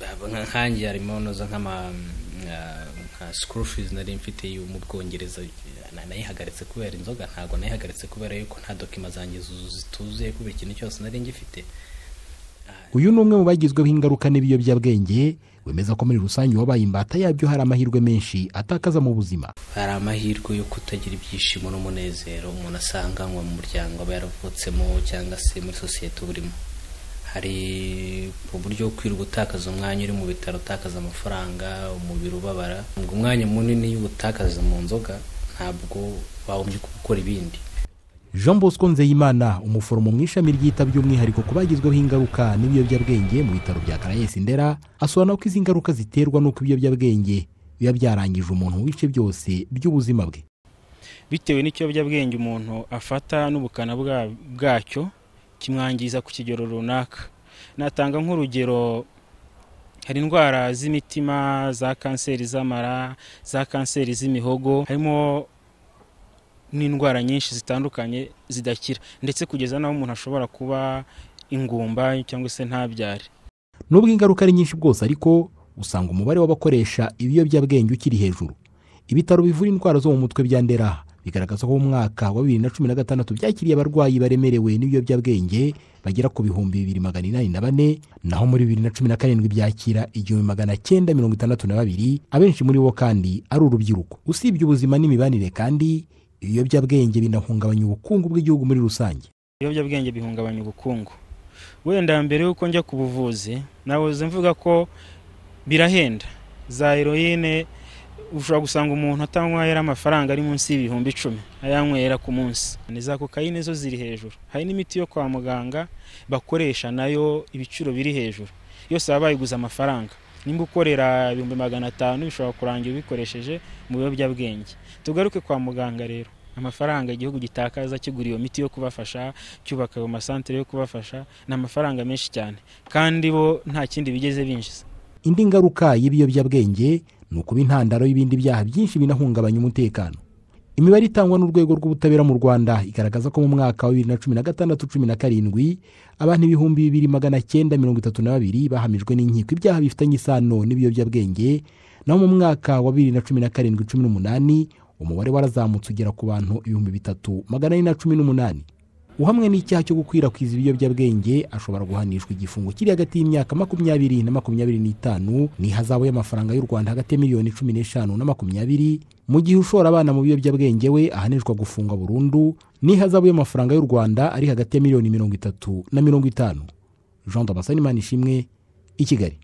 nkange harimo noza nk'ama nka school fees nari mfite mu bwongereza nayihagaritse kubera inzoga ntabwo nayihagaritse kubera yuko nta dokima zanjye zituzuye kubera ikintu cyose nari ngifite. Uyu ni umwe mu bagizweho ingaruka n'ibiyobyabwenge wemeza ko muri rusange uwabaye imbata yabyo hari amahirwe menshi atakaza mu buzima. Hari amahirwe yo kutagira ibyishimo n'umunezero umuntu asanganywe mu muryango aba yaravutsemo cyangwa se muri sosiyete uburimo. Hari uburyo bwo kwirirwa utakaza umwanya uri mu bitaro utakaza amafaranga umubiri ubabara. Umwanya munini iyo uwutakaza mu nzoga ntabwo wagombye gukora ibindi. Jean bosco nzeyimana umuforomo mu ishami ryita by'umwihariko ku bagizweho ingaruka n'ibiyobyabwenge mu bitaro bya karayesi ndera asobanura ko izi ngaruka ziterwa n'uko ibiyobyabwenge biba byarangije umuntu mu bice byose by'ubuzima bwe. Bitewe n'ikiyobyabwenge umuntu afata n'ubukana bwacyo kimwangiza ku kigero runaka. Natanga nk'urugero hari indwara z'imitima za kanseri z'amara za kanseri z'imihogo harimo n'indwara nyinshi zitandukanye zidakira. Ndetse kugeza n'aho umuntu ashobora kuba ingumba cyangwa se ntabyare. Nubwo ingaruka ari nyinshi bwose ariko usanga umubare w'abakoresha ibiyobyabwenge ukiri hejuru. Ibitaro bivura indwara zo mu mutwe bya ndera bigaragaza ko mu mwaka wa bibiri na cumi na gatandatu byakiriye abarwayi baremerewe n'ibiyobyabwenge bagera ku bihumbi bibiri magana inani na bane naho muri bibiri na cumi na karindwi byakira igihumbi magana cyenda mirongo itandatu na babiri abenshi muri bo kandi ari urubyiruko. Usibye ubuzima n'imibanire kandi ibiyobyabwenge binahungabanya ubukungu bw'igihugu muri rusange. Ibiyobyabwenge bihungabanya ubukungu. Wenda mbere y'uko njya ku buvuzi nabuze mvuga ko birahenda. Za heroyine ushobora gusanga umuntu atanywera amafaranga ari munsi y'ibihumbi icumi ayanywera ku munsi. Ni za kokayine zo ziri hejuru. Hari n'imiti yo kwa muganga bakoresha na yo ibiciro biri hejuru. Yose baba bayiguze amafaranga. Nimba ukorera ibihumbi magana atanu bishobora kurangira ubikoresheje mu biyobyabwenge. Tugaruke kwa muganga rero. Amafaranga igihugu gitakaza kigura iyo miti yo kubafasha cyubaka ayo masantere yo kubafasha ni amafaranga menshi cyane. Kandi bo nta kindi bigeze binjiza. Indi ngaruka y'ibiyobyabwenge ni ukuba intandaro y'ibindi byaha byinshi binahungabanya umutekano. Imibare itangwa n'urwego rw'ubutabera mu rwanda igaragaza ko mu mwaka wa bibiri na cumi na gatandatu cumi na karindwi abantu ibihumbi bibiri magana cyenda mirongo itatu na babiri bahamijwe n'inkiko ibyaha bifitanye isano n'ibiyobyabwenge. Naho mu mwaka wa bibiri na cumi na karindwi cumi n'umunani umubare warazamutse ugera ku bantu ibihumbi bitatu magana ane na cumi n'umunani. Uhamwe n'icyaha cyo gukwirakwiza ibiyobyabwenge ashobora guhanishwa igifungo kiri hagati y'imyaka makumyabiri na makumyabiri n'itanu n'ihazabu y'amafaranga y'u rwanda hagati ya miliyoni cumi n'eshanu na makumyabiri. Mu gihe ushora abana mu biyobyabwenge we ahanishwa gufungwa burundu n'ihazabu y'amafaranga y'u rwanda ari hagati ya miliyoni mirongo itatu na mirongo itanu. Jean damascene ishimwe i kigali.